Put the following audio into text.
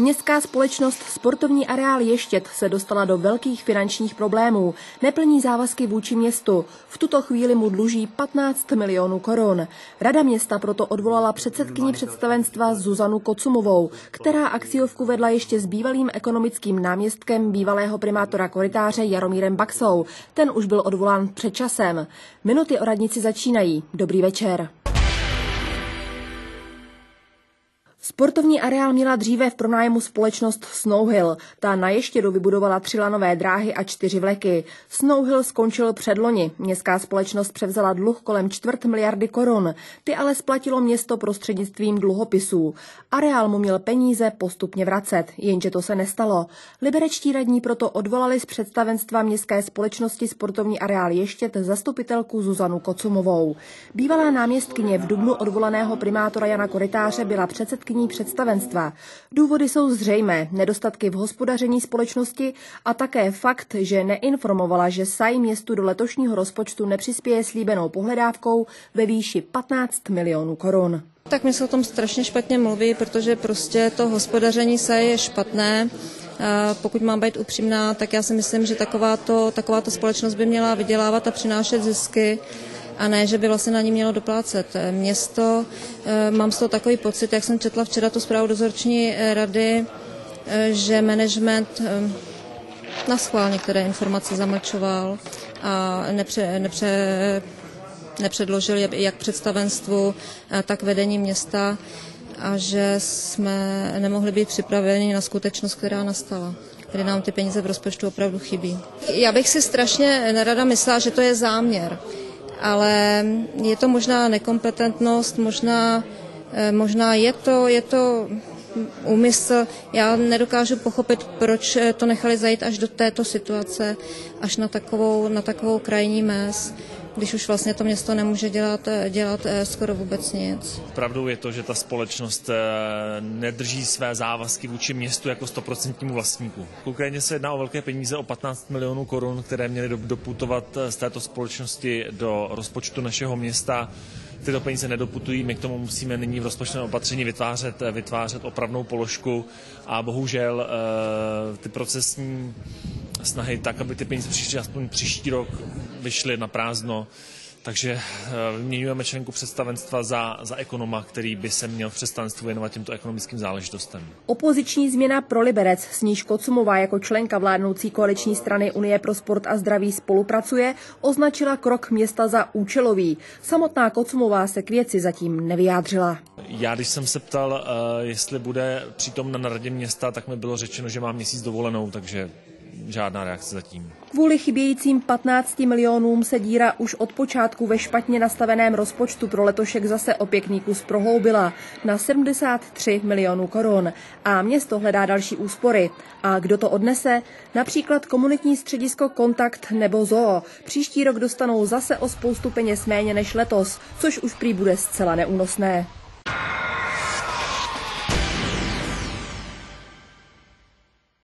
Městská společnost Sportovní areál Ještět se dostala do velkých finančních problémů. Neplní závazky vůči městu. V tuto chvíli mu dluží 15 milionů korun. Rada města proto odvolala předsedkyni představenstva Zuzanu Kocumovou, která akciovku vedla ještě s bývalým ekonomickým náměstkem bývalého primátora Koritáře Jaromírem Baxou. Ten už byl odvolán před časem. Minuty o radnici začínají. Dobrý večer. Sportovní areál měla dříve v pronájmu společnost Snowhill. Ta na Ještědu vybudovala tři lanové dráhy a čtyři vleky. Snowhill skončil předloni. Městská společnost převzala dluh kolem čtvrt miliardy korun. Ty ale splatilo město prostřednictvím dluhopisů. Areál mu měl peníze postupně vracet, jenže to se nestalo. Liberečtí radní proto odvolali z představenstva městské společnosti Sportovní areál Ještět zastupitelku Zuzanu Kocumovou. Bývalá náměstkyně v dubnu odvolaného primátora Jana Koritáře byla předsedkyní vedení představenstva. Důvody jsou zřejmé, nedostatky v hospodaření společnosti a také fakt, že neinformovala, že SAI městu do letošního rozpočtu nepřispěje slíbenou pohledávkou ve výši 15 milionů korun. Tak mi se o tom strašně špatně mluví, protože prostě to hospodaření SAI je špatné. Pokud mám být upřímná, tak já si myslím, že takováto, takováto společnost by měla vydělávat a přinášet zisky a ne, že by vlastně na ní mělo doplácet město. Eh, mám z toho takový pocit, jak jsem četla včera tu zprávu dozorční eh, rady, eh, že management na schvál některé informace zamlčoval a nepře, nepře, nepředložil jak představenstvu, tak vedení města a že jsme nemohli být připraveni na skutečnost, která nastala kdy nám ty peníze v rozpočtu opravdu chybí. Já bych si strašně nerada myslela, že to je záměr ale je to možná nekompetentnost, možná, eh, možná je to, je to úmysl. Já nedokážu pochopit, proč to nechali zajít až do této situace, až na takovou, na takovou krajní mez když už vlastně to město nemůže dělat, dělat eh, skoro vůbec nic. Pravdou je to, že ta společnost eh, nedrží své závazky vůči městu jako stoprocentnímu vlastníku. Konkrétně se jedná o velké peníze, o 15 milionů korun, které měly doputovat z této společnosti do rozpočtu našeho města tyto peníze nedoputují. My k tomu musíme nyní v rozpočtovém opatření vytvářet, vytvářet opravnou položku a bohužel eh, ty procesní snahy tak, aby ty peníze přišly aspoň příští rok, vyšly na prázdno. Takže eh, vyměňujeme členku představenstva za, za ekonoma, který by se měl v představenstvu věnovat těmto ekonomickým záležitostem. Opoziční změna pro Liberec, s níž Kocumová jako členka vládnoucí koaliční strany Unie pro sport a zdraví spolupracuje, označila krok města za účelový. Samotná Kocumová se k věci zatím nevyjádřila. Já, když jsem se ptal, eh, jestli bude přítomna na radě města, tak mi bylo řečeno, že má měsíc dovolenou, takže žádná reakce zatím. Kvůli chybějícím 15 milionům se díra už od počátku ve špatně nastaveném rozpočtu pro letošek zase o pěkný kus prohloubila na 73 milionů korun a město hledá další úspory. A kdo to odnese? Například komunitní středisko Kontakt nebo ZOO. Příští rok dostanou zase o spoustu peněz méně než letos, což už prý bude zcela neúnosné.